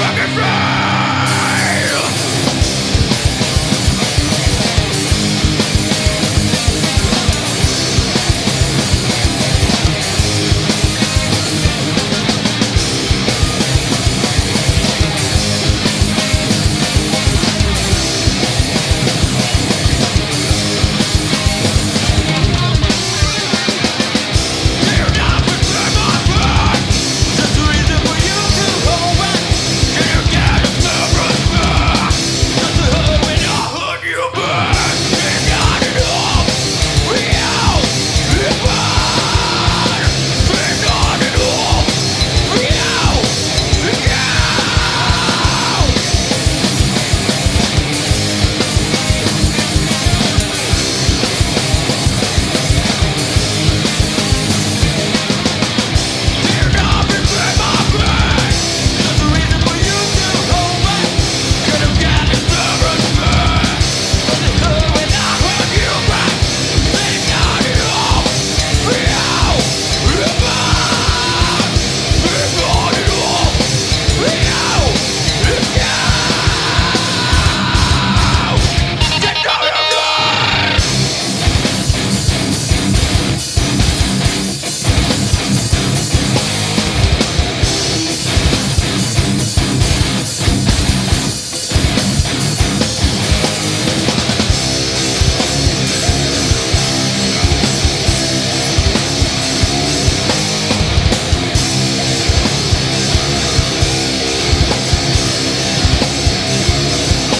Rocket Fly!